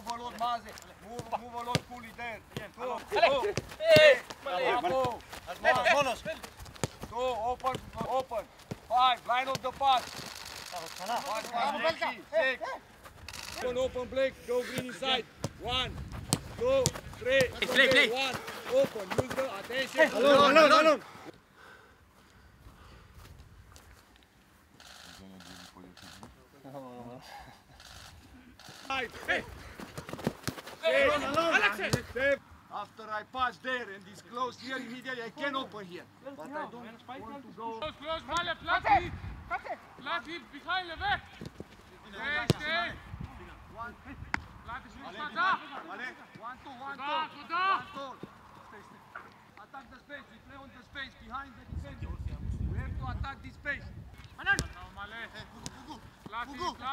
lot, Maze. Move, move a lot fully there. Go, Ale. go. Hey, Bravo. Monos. Go, open, open. Five, line of the pass. Five, five, six, six. Open, open, Blake. Go green inside. One, two, three. play, play. One, open. Use the attention. Alon, alon, alon. Five. Hey. Alex. After I pass there and it's closed here immediately, I can open here. But I don't want to go. Close, close, Male, flat. Flat hit, behind, weg. Stay, stay. One, niet staan, daar. Vale. One, two, one, two. Vandaag, vandaag. One, two. Stay, stay. Attack the space. We play on the space behind the defender. We have to attack this space. Nou, Male. Hit, laat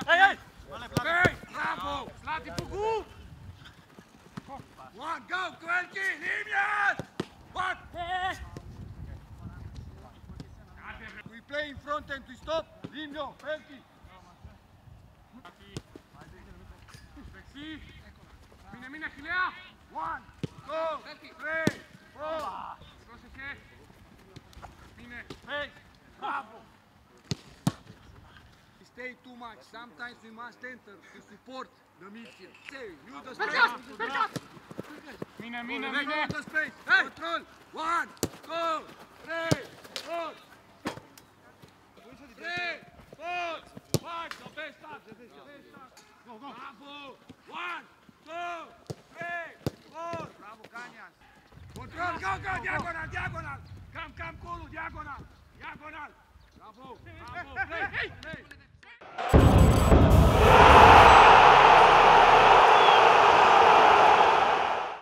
Hey, hey. Hey, bravo. Die pokoe. One, go, Kvelki, Nimian! One! We play in front and to stop. Limno, Kvelki. Flexie. Mine, mine, Gilea. One, two, three, four. Mine. Hey, bravo. We stay too much. Sometimes we must enter to support the midfield. Stay, use the space. Mine, mine, Go mine. the space. Hey. Control. One, two, three, four. Three, four, five. The best start. The best start. Go, go. Bravo. One, two, three, four. Bravo, Cañas. Control. Go, go. Diagonal, diagonal. Come, come, Kulu. Diagonal. Diagonal. Bravo. Bravo. Play. Play.